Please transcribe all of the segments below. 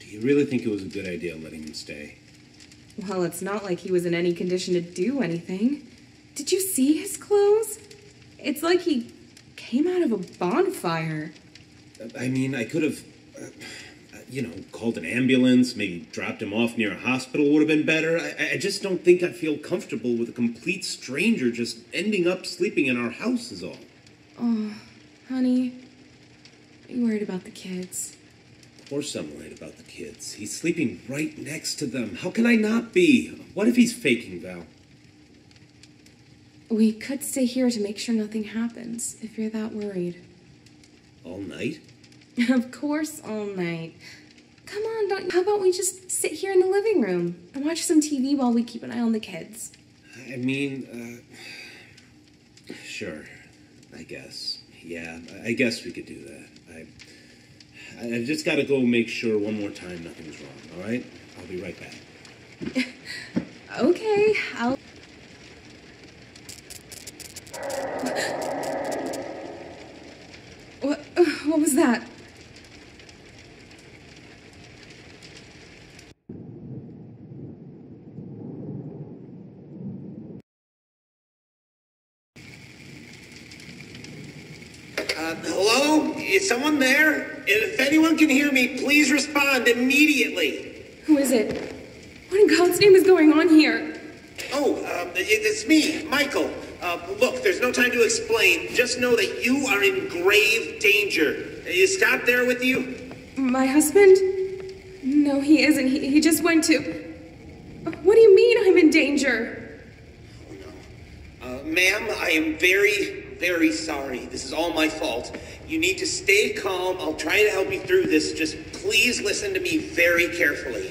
Do you really think it was a good idea letting him stay? Well, it's not like he was in any condition to do anything. Did you see his clothes? It's like he came out of a bonfire. I mean, I could have, uh, you know, called an ambulance, maybe dropped him off near a hospital would have been better. I, I just don't think I feel comfortable with a complete stranger just ending up sleeping in our house, is all. Oh, honey, are you worried about the kids? Of course I'm worried about the kids. He's sleeping right next to them. How can I not be? What if he's faking, Val? We could stay here to make sure nothing happens, if you're that worried. All night? of course, all night. Come on, don't, how about we just sit here in the living room and watch some TV while we keep an eye on the kids? I mean, uh, sure. I guess. Yeah, I guess we could do that. I, I just got to go make sure one more time nothing's wrong. All right? I'll be right back. Okay, I'll. What, what was that? Uh, hello? Is someone there? If anyone can hear me, please respond immediately. Who is it? What in God's name is going on here? Oh, uh, it, it's me, Michael. Uh, look, there's no time to explain. Just know that you are in grave danger. Is Scott there with you? My husband? No, he isn't. He, he just went to. What do you mean I'm in danger? Oh Uh, ma'am, I am very, very sorry. This is all my fault. You need to stay calm. I'll try to help you through this. Just please listen to me very carefully.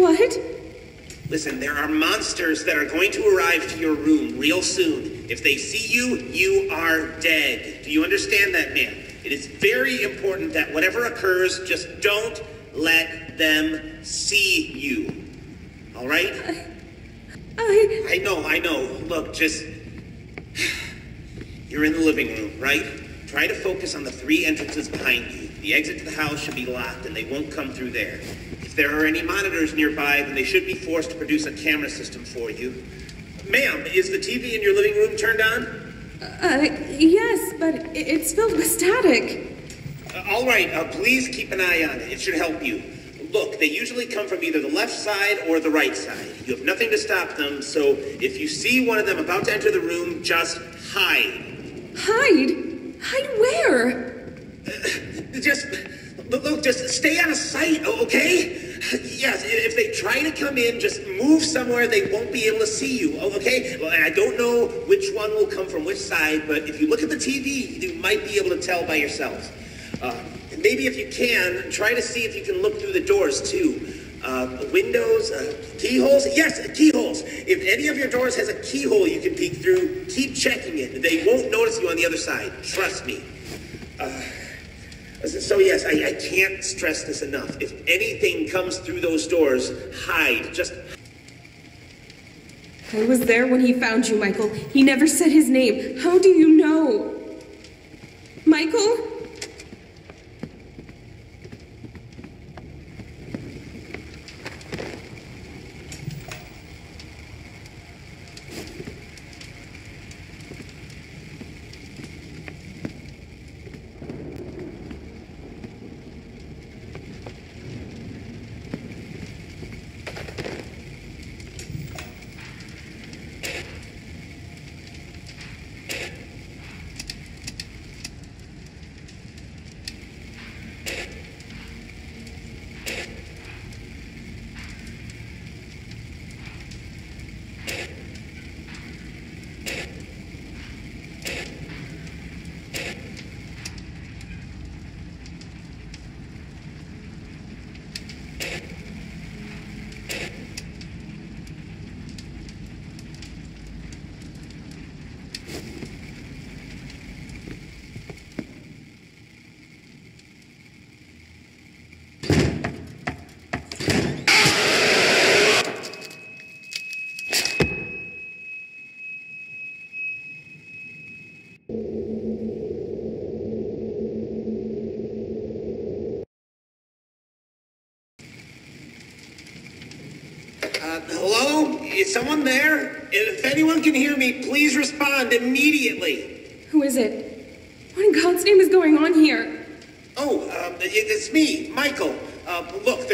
What? Listen, there are monsters that are going to arrive to your room real soon. If they see you, you are dead. Do you understand that, ma'am? It is very important that whatever occurs, just don't let them see you. All right? I. I know, I know. Look, just. You're in the living room, right? Try to focus on the three entrances behind you. The exit to the house should be locked, and they won't come through there. If there are any monitors nearby, then they should be forced to produce a camera system for you. Ma'am, is the TV in your living room turned on? Uh, yes, but it's filled with static. Uh, all right, uh, please keep an eye on it. It should help you. Look, they usually come from either the left side or the right side. You have nothing to stop them, so if you see one of them about to enter the room, just hide. Hide? Hide where? Just look, just stay out of sight, okay? Yes, if they try to come in, just move somewhere they won't be able to see you, okay? Well, I don't know which one will come from which side, but if you look at the TV, you might be able to tell by yourselves. Uh, maybe if you can, try to see if you can look through the doors too. Uh, windows, uh, keyholes? Yes, keyholes. If any of your doors has a keyhole you can peek through, keep checking it. They won't notice you on the other side. Trust me. Uh, so yes, I, I can't stress this enough. If anything comes through those doors, hide. Just I was there when he found you, Michael. He never said his name. How do you know? Michael? Is someone there? If anyone can hear me, please respond immediately. Who is it? What in God's name is going on here? Oh, um, it's me, Michael. Uh, look,